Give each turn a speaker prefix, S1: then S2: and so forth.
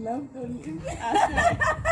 S1: love you.
S2: I